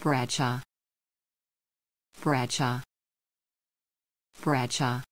Bradshaw. Bradshaw. Bradshaw.